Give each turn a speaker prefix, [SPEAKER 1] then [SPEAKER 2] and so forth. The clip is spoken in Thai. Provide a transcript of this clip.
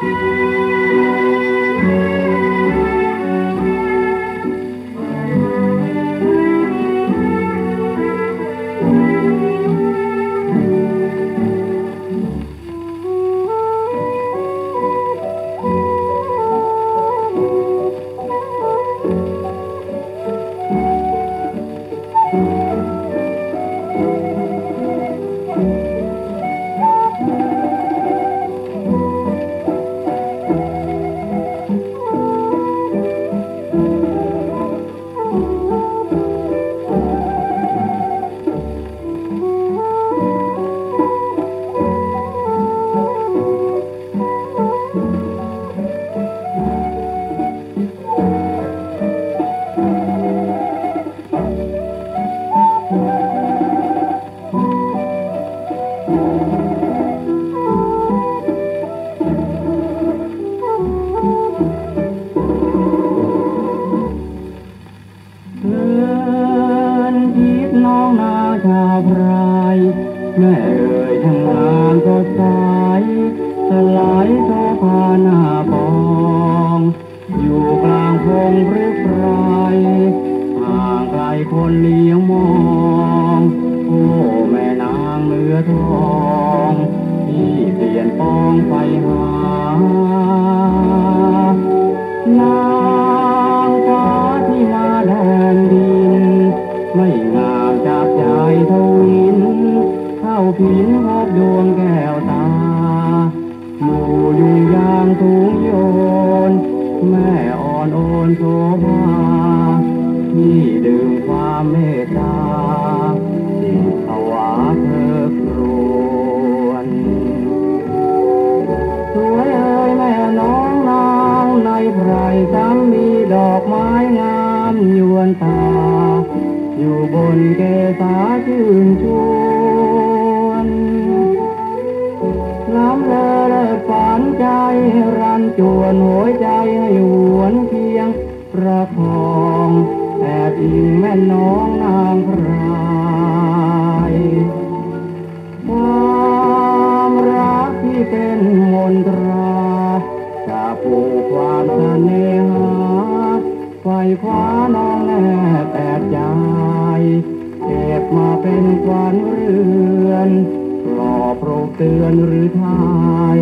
[SPEAKER 1] เนทิพน้องนาชาวไพรแม่เอ่ยทั้งงานก็สายสลายโซพาหน้าปอง อยู่กลางพงหรือไพรห่างไกลคนเลี้ยงมอง บดวงแก้วตาอยู่ยุ่งยางทุงโยน แม่อ่อนโอนโสภาที่ดื่มความเมตตาสิ่งภาวะเธอครวนสวยเอ่ยแม่น้องนางในไพรซ้ำมีดอกไม้งามยวนตา อยู่บนเกศาชื่นชว จวนหัวใจให้หวนเพียงประคองแอบอิงแม่น้องนางพรความรักที่เป็นมนตราจะผูกความเสน่หาไฟคว้าน้องแนบแอบใจเก็บมาเป็นควันเรือนปลอบโปรเตือนหรือไทย